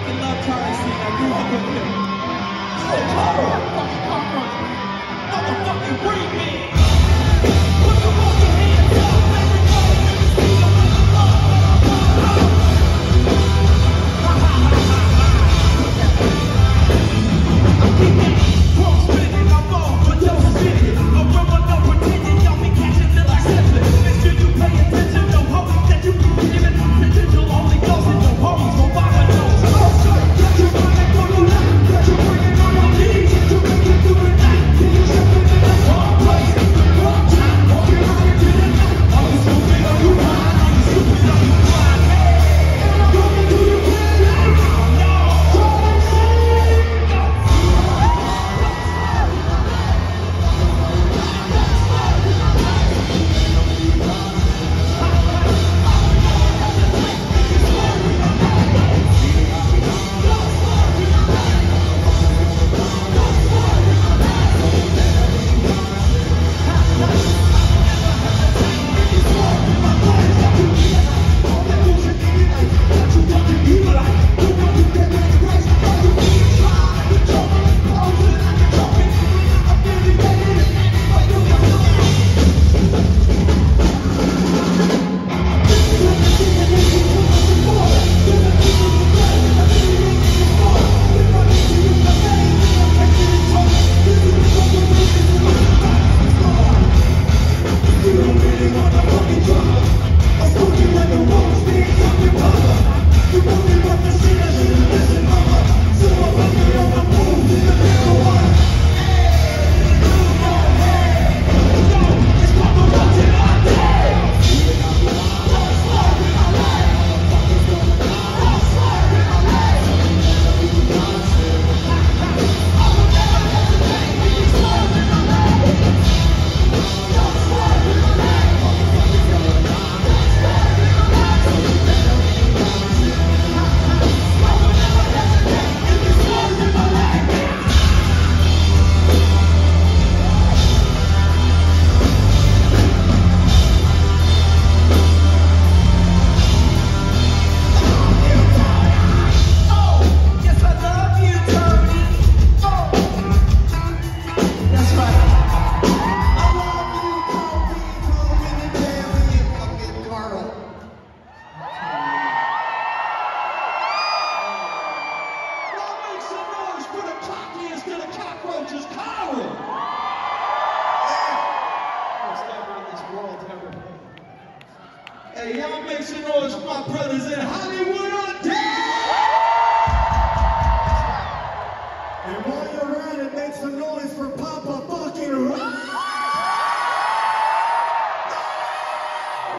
fucking love Charlie Scene. I grew up with him. Cockroach. Motherfucking breed, man. bitch is Kyron. Hey, y'all make some noise for my brothers